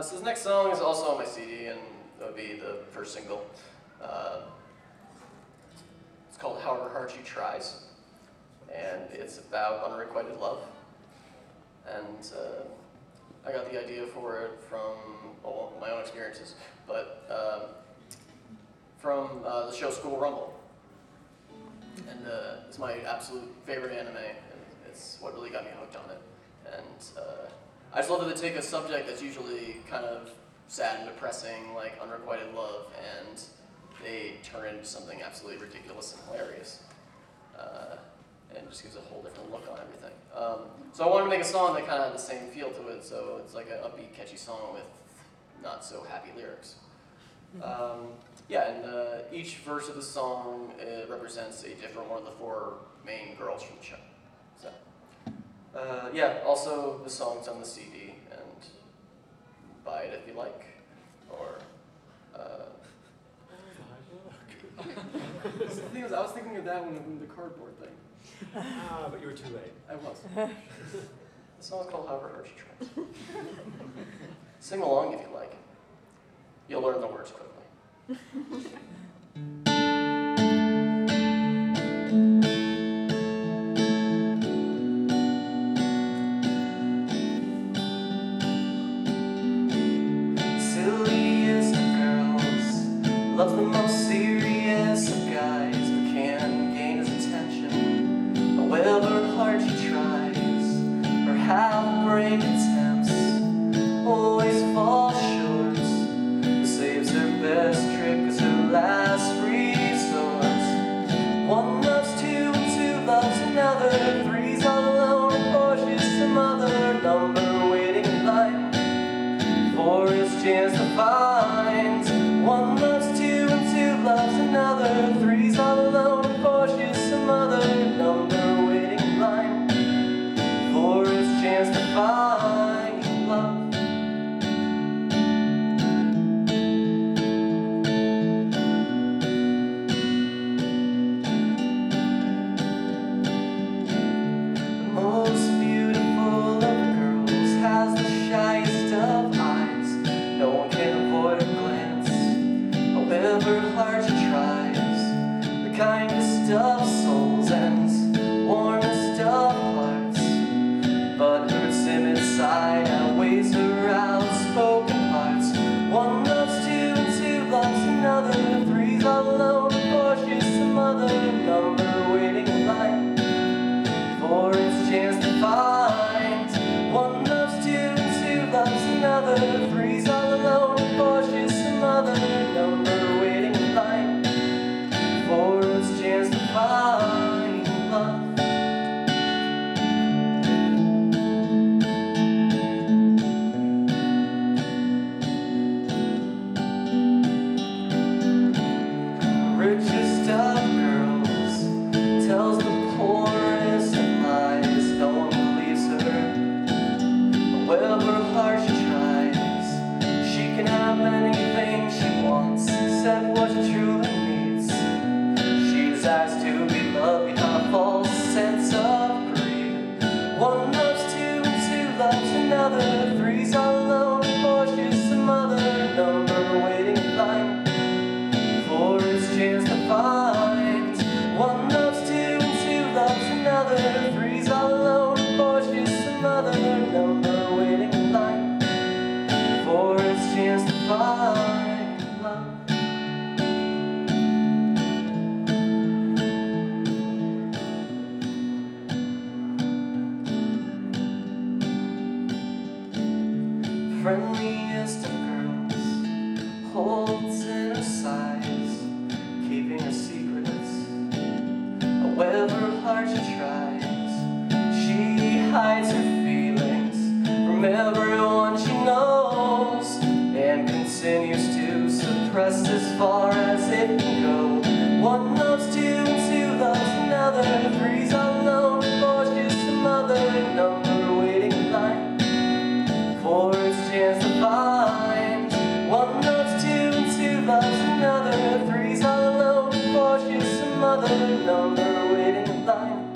Uh, so this next song is also on my CD, and it'll be the first single. Uh, it's called However Hard She Tries, and it's about unrequited love. And uh, I got the idea for it from well, my own experiences, but um, from uh, the show School Rumble. And uh, it's my absolute favorite anime, and it's what really got me hooked on it. And uh, I just love that they take a subject that's usually kind of sad and depressing, like unrequited love, and they turn it into something absolutely ridiculous and hilarious. Uh, and just gives a whole different look on everything. Um, so I wanted to make a song that kind of had the same feel to it, so it's like an upbeat, catchy song with not so happy lyrics. Um, yeah, and uh, each verse of the song uh, represents a different one of the four main girls from the show. So, uh, yeah, also the song's on the CD, and buy it if you like, or. Uh, the thing is, I was thinking of that one when the cardboard thing. Ah, but you were too late. I was. the song's called However Hard She Tries. Sing along if you like. You'll learn the words quickly. Girls, loves shyest of eyes. No one can avoid her glance, however hard she tries. The kindest of souls and warmest of hearts, but hurts him inside, outweighs her outspoken parts. One loves two, and two loves another. Three's all alone, four's just some other number waiting in line for its chance to find. Richest chance to find. One loves two, and two loves another. Three's all alone, four's just some other number waiting in line for his chance to find love. Friendliest as far as it can go. One loves two and two loves another. Three's unknown, four's just a mother number waiting in line for its chance to find. One loves two and two loves another. Three's unknown, four's just a mother number waiting in line.